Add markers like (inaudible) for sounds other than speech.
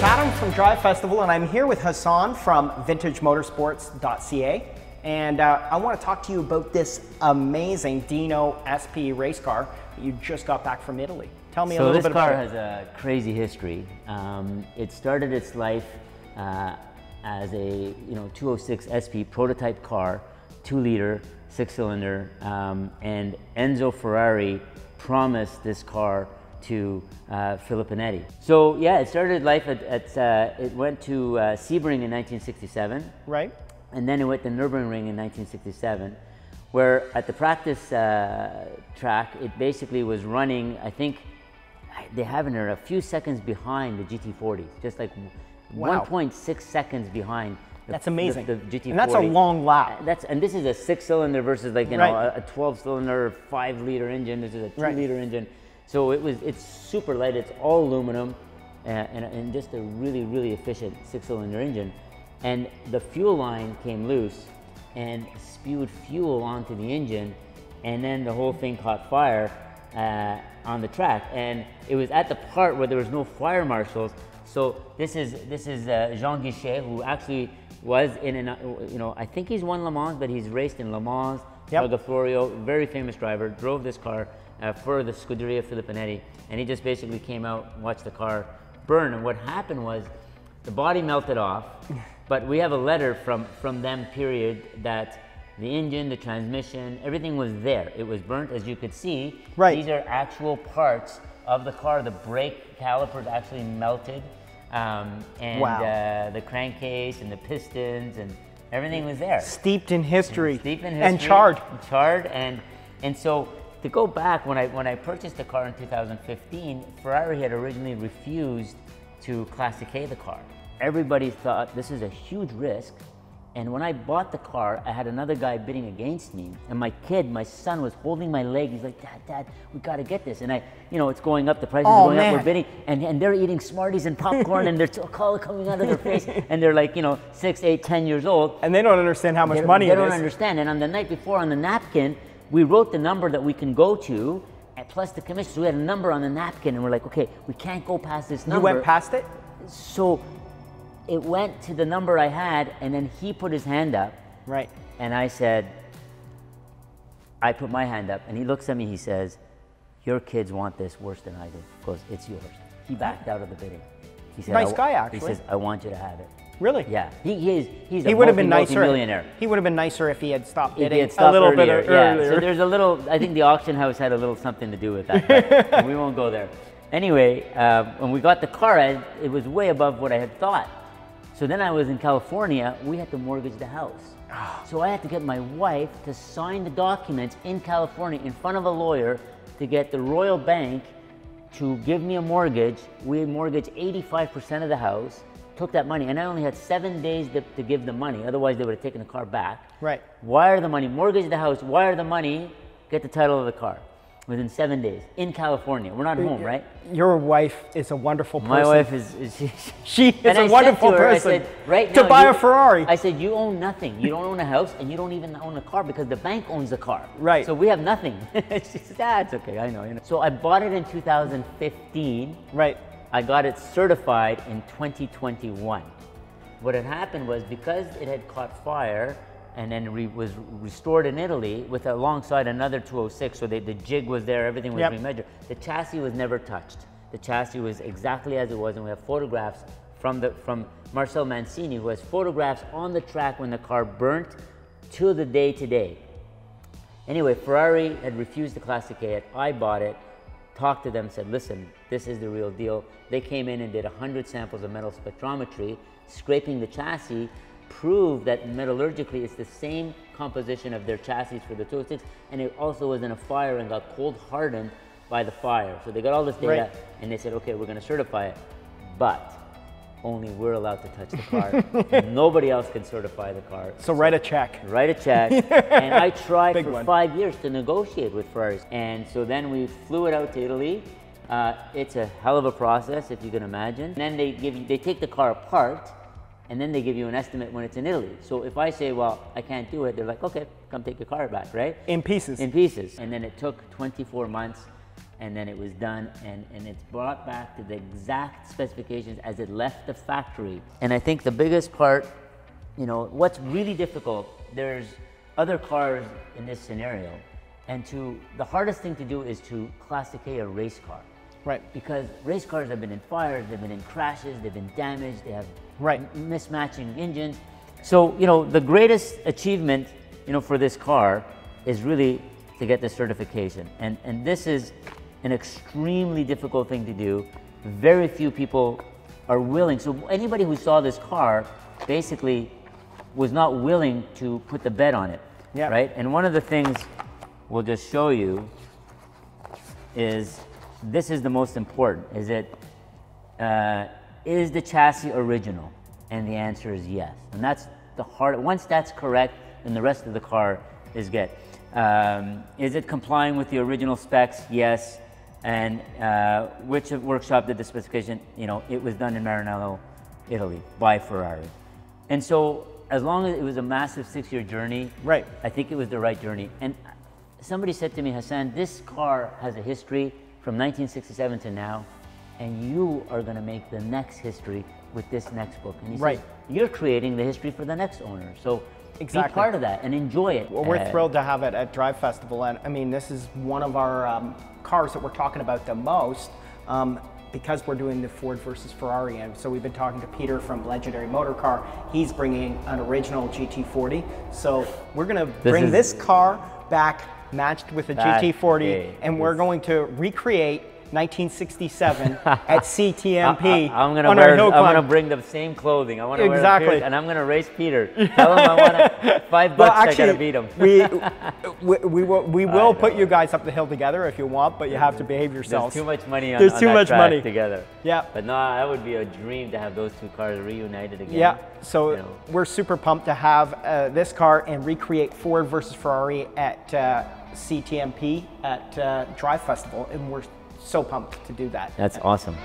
it's Adam from Drive Festival, and I'm here with Hassan from VintageMotorsports.ca. And uh, I want to talk to you about this amazing Dino SP race car that you just got back from Italy. Tell me so a little bit about it. This car has a crazy history. Um, it started its life uh, as a you know 206 SP prototype car, two liter, six cylinder, um, and Enzo Ferrari promised this car to uh, Filipinetti. So yeah, it started life at, at uh, it went to uh, Sebring in 1967. Right? And then it went to Nürburgring in 1967, where at the practice uh, track, it basically was running, I think, they have it a few seconds behind the GT40, just like Wow. 1.6 seconds behind. That's amazing. The, the GT40. And that's a long lap. That's and this is a six-cylinder versus like you know Right. a, a 12-cylinder, five-liter engine. This is a Right. two-liter engine. So it was it's super light. It's all aluminum, and, and, and just a really really efficient six-cylinder engine. And the fuel line came loose and spewed fuel onto the engine, and then the whole thing caught fire uh, on the track. And it was at the part where there was no fire marshals. So this is this is uh, Jean Guichet, who actually was in an, you know, I think he's won Le Mans, but he's raced in Le Mans, Yep. Florio, very famous driver, drove this car uh, for the Scuderia Filipinetti, and he just basically came out, watched the car burn, and what happened was the body melted off, (laughs) but we have a letter from, from them, period, that the engine, the transmission, everything was there. It was burnt, as you could see. Right. These are actual parts of the car. The brake calipers actually melted, um, and Wow. uh, the crankcase and the pistons and everything was there. Steeped in history. Steeped in history. And charred. Charred, and and so to go back when I when I purchased the car in 2015, Ferrari had originally refused to Classic the car. Everybody thought this is a huge risk. And when I bought the car, I had another guy bidding against me, and my kid, my son, was holding my leg. He's like, "Dad, Dad, we got to get this." And I, you know, it's going up. The price is Oh, going up. man. We're bidding, and, and they're eating Smarties and popcorn, and there's (laughs) color coming out of their face, and they're like, you know, six, eight, ten years old. And they don't understand how much They money they don't understand. And on the night before, on the napkin, we wrote the number that we can go to, plus the commission. So we had a number on the napkin, and we're like, okay, we can't go past this number. You went past it? So it went to the number I had, and then he put his hand up, Right. and I said, I put my hand up, and he looks at me. He says, "Your kids want this worse than I do." He goes, "It's yours." He backed out of the bidding. He said, Nice guy, actually. He says, "I want you to have it." Really? Yeah, he, he is. He's a He would have been nicer. multi-millionaire. He would have been nicer if he had stopped If he bidding had stopped a little earlier, bit yeah. So there's a little. I think the auction house had a little something to do with that. but (laughs) we won't go there. Anyway, uh, when we got the car, I, it was way above what I had thought. So then I was in California. We had to mortgage the house. (sighs) So I had to get my wife to sign the documents in California in front of a lawyer to get the Royal Bank to give me a mortgage. We mortgaged 85% of the house, took that money, and I only had seven days to, to give the money. Otherwise, they would have taken the car back. Right. Wire the money, mortgage the house, wire the money, get the title of the car within seven days in California. We're not home, right? Your wife is a wonderful person. My wife is, is she, (laughs) She is and a I wonderful her, person I said, right to now, buy you- a Ferrari. I said, you own nothing. You don't own a house, and you don't even own a car because the bank owns the car. Right. So we have nothing. (laughs) she said, that's okay. I know, you know. So I bought it in 2015. right. I got it certified in 2021. What had happened was because it had caught fire and then re- was restored in Italy with alongside another 206, so they, the jig was there, everything was Yep. remeasured. The chassis was never touched. The chassis was exactly as it was, and we have photographs from the from Marcel Mancini, who has photographs on the track when the car burnt to the day today. Anyway, Ferrari had refused the Classiche. I bought it, talked to them, said, listen, this is the real deal. They came in and did 100 samples of metal spectrometry, scraping the chassis, proved that metallurgically it's the same composition of their chassis for the 206, and it also was in a fire and got cold hardened by the fire. So they got all this data Right. and they said, okay, we're gonna certify it, but only we're allowed to touch the car. (laughs) Nobody else can certify the car. So write a check. Write a check. (laughs) and I tried Big for one. five years to negotiate with Ferraris. And so then we flew it out to Italy. Uh, it's a hell of a process, if you can imagine. And then they give you, they take the car apart, and then they give you an estimate when it's in Italy. So if I say, well, I can't do it, they're like, okay, come take your car back, right? In pieces. In pieces. And then it took 24 months. And then it was done and, and it's brought back to the exact specifications as it left the factory. And I think the biggest part, you know, what's really difficult, there's other cars in this scenario, and to the hardest thing to do is to classify a race car. Right. Because race cars have been in fires, they've been in crashes, they've been damaged, they have Right. m- mismatching engines. So, you know, the greatest achievement, you know, for this car is really to get the certification. And, and this is an extremely difficult thing to do. Very few people are willing. So anybody who saw this car basically was not willing to put the bet on it. Yeah. Right? And one of the things we'll just show you is this is the most important. Is it uh, is the chassis original? And the answer is yes. And that's the hard. Once that's correct, then the rest of the car is good. Um, is it complying with the original specs? Yes. And uh, which workshop did the specification? You know, it was done in Maranello, Italy, by Ferrari. And so, as long as it was a massive six-year journey, Right. I think it was the right journey. And somebody said to me, Hassan, this car has a history from 1967 to now, and you are going to make the next history with this next book. And he Right. says, you're creating the history for the next owner. So Exactly. be part of that and enjoy it. Well, we're Uh, thrilled to have it at Drive Festival, and I mean, this is one of our um, cars that we're talking about the most um, because we're doing the Ford versus Ferrari. And so we've been talking to Peter from Legendary Motor Car. He's bringing an original GT40. So we're going to bring is- this car back matched with a GT40, hey, and we're going to recreate 1967 (laughs) at CTMP I, am gonna on wear, I'm climb. gonna bring the same clothing. I want to Exactly. wear Pierce, and I'm gonna race Peter. Tell him I want (laughs) five Well, bucks. actually, I gotta beat him. we, (laughs) we, we will, we will put you guys up the hill together if you want, but you have to behave yourselves. There's too much money on, There's on too that much track money. together. Yeah. But no, that would be a dream to have those two cars reunited again. Yeah, so You know. we're super pumped to have uh, this car and recreate Ford versus Ferrari at uh, CTMP at uh, Drive Festival, and we're so pumped to do that. That's awesome.